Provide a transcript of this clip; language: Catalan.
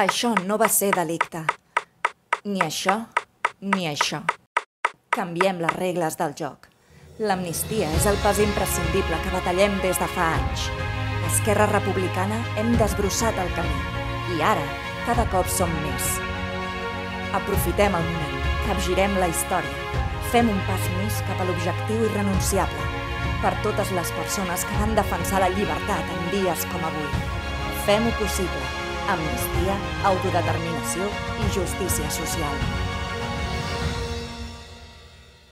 Això no va ser delicte. Ni això, ni això. Canviem les regles del joc. L'amnistia és el pas imprescindible que batallem des de fa anys. Esquerra Republicana hem desbrossat el camí. I ara, cada cop som més. Aprofitem el moment, capgirem la història. Fem un pas més cap a l'objectiu irrenunciable. Per totes les persones que van defensar la llibertat en dies com avui. Fem-ho possible. Amnistia, autodeterminació i justícia social.